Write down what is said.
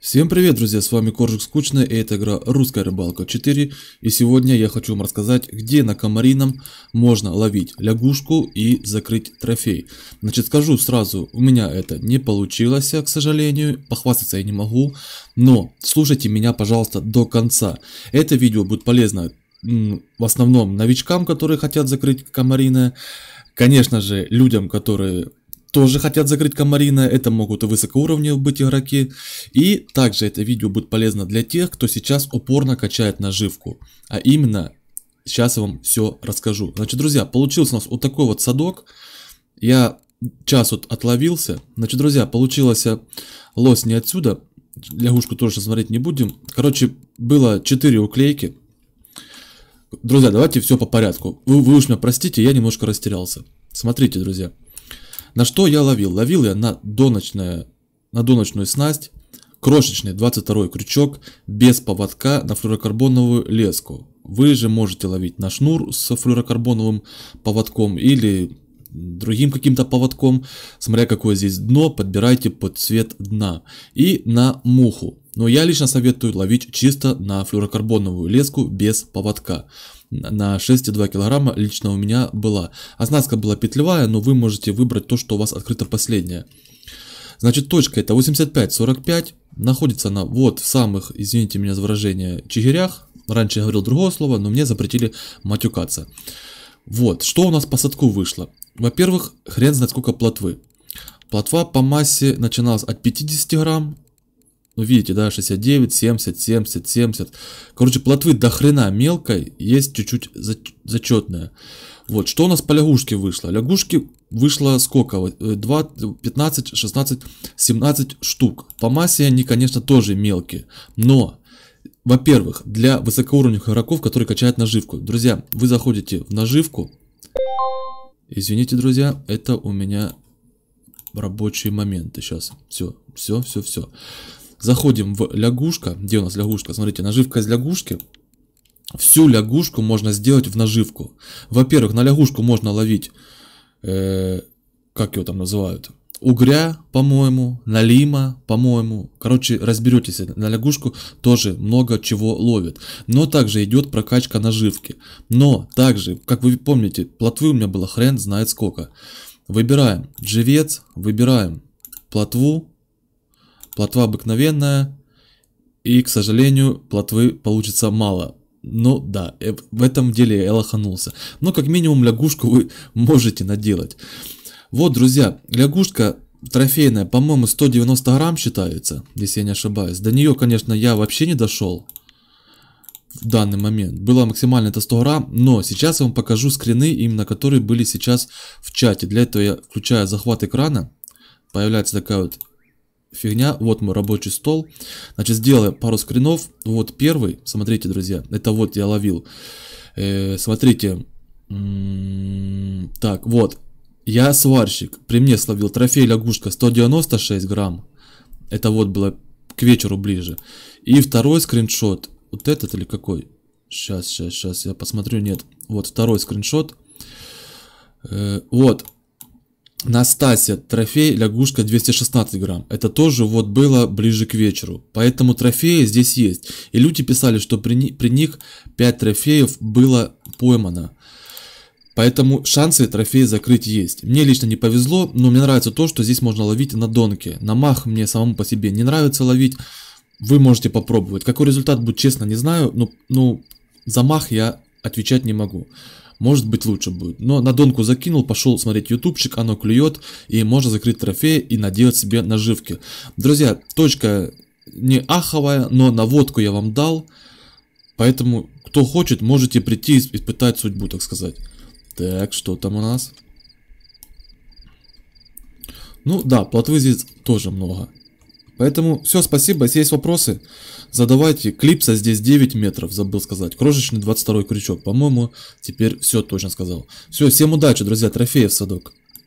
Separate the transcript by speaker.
Speaker 1: Всем привет, друзья, с вами Коржик Скучный, и это игра Русская Рыбалка 4, и сегодня я хочу вам рассказать, где на Комарином можно ловить лягушку и закрыть трофей. Значит, скажу сразу, у меня это не получилось, к сожалению, похвастаться я не могу, но слушайте меня, пожалуйста, до конца. Это видео будет полезно в основном новичкам, которые хотят закрыть Комариное, конечно же, людям, которые тоже хотят закрыть Комарина, это могут и высокоуровневые быть игроки. И также это видео будет полезно для тех, кто сейчас упорно качает наживку. А именно, сейчас я вам все расскажу. Значит, друзья, получился у нас вот такой вот садок. Я час вот отловился. Значит, друзья, получилось лось не отсюда. Лягушку тоже смотреть не будем. Короче, было 4 уклейки. Друзья, давайте все по порядку. Вы, вы уж меня простите, я немножко растерялся. Смотрите, друзья. На что я ловил? Ловил я на доночное, на доночную снасть, крошечный 22 крючок без поводка на флюрокарбоновую леску. Вы же можете ловить на шнур с флюрокарбоновым поводком или другим каким-то поводком, смотря какое здесь дно, подбирайте под цвет дна. И на муху. Но я лично советую ловить чисто на флюрокарбоновую леску без поводка на 6,2 килограмма лично у меня была. Оснастка была петлевая, но вы можете выбрать то, что у вас открыто последнее. Значит, точка это 85-45, находится она вот в самых, извините меня за выражение, чигирях. Раньше я говорил другое слово, но мне запретили матюкаться. Вот, что у нас по садку вышло? Во-первых, хрен знает сколько плотвы. Плотва по массе начиналась от 50 грамм ну, видите, да, 69, 70, 70, 70. Короче, плотвы до хрена мелкой, есть чуть-чуть зачетная. Вот, что у нас по лягушке вышло? Лягушки вышло сколько? 2, 15, 16, 17 штук. По массе они, конечно, тоже мелкие. Но, во-первых, для высокоуровневых игроков, которые качают наживку. Друзья, вы заходите в наживку. Извините, друзья, это у меня рабочие моменты. Сейчас, все, все, все, все. Заходим в лягушка. Где у нас лягушка? Смотрите, наживка из лягушки. Всю лягушку можно сделать в наживку. Во-первых, на лягушку можно ловить, э, как его там называют, угря, по-моему, налима, по-моему. Короче, разберетесь, на лягушку тоже много чего ловит. Но также идет прокачка наживки. Но также, как вы помните, плотвы у меня было хрен знает сколько. Выбираем живец, выбираем плотву, Плотва обыкновенная, и, к сожалению, плотвы получится мало. Ну да, э, в этом деле я лоханулся. Но как минимум лягушку вы можете наделать. Вот, друзья, лягушка трофейная, по-моему, 190 грамм считается, если я не ошибаюсь. До нее, конечно, я вообще не дошел в данный момент. Было максимально это 100 грамм, но сейчас я вам покажу скрины, именно которые были сейчас в чате. Для этого я включаю захват экрана. Появляется такая вот фигня. Вот мой рабочий стол. Значит, сделаю пару скринов. Вот первый, смотрите, друзья, это вот я ловил. Э, смотрите. так, вот. Я сварщик. При мне словил трофей лягушка 196 грамм. Это вот было к вечеру ближе. И второй скриншот. Вот этот или какой? Сейчас, сейчас, сейчас я посмотрю. Нет. Вот второй скриншот. Э, вот. Настасья, трофей, лягушка 216 грамм. Это тоже вот было ближе к вечеру. Поэтому трофеи здесь есть. И люди писали, что при, при них 5 трофеев было поймано. Поэтому шансы трофеи закрыть есть. Мне лично не повезло, но мне нравится то, что здесь можно ловить на донке. На мах мне самому по себе не нравится ловить. Вы можете попробовать. Какой результат будет, честно, не знаю. Но ну, за мах я отвечать не могу может быть лучше будет. Но на донку закинул, пошел смотреть ютубчик, оно клюет, и можно закрыть трофей и наделать себе наживки. Друзья, точка не аховая, но наводку я вам дал, поэтому кто хочет, можете прийти и испытать судьбу, так сказать. Так, что там у нас? Ну да, плотвы здесь тоже много. Поэтому все, спасибо. Если есть вопросы, задавайте. Клипса здесь 9 метров, забыл сказать. Крошечный 22 крючок. По-моему, теперь все точно сказал. Все, всем удачи, друзья. Трофеев садок.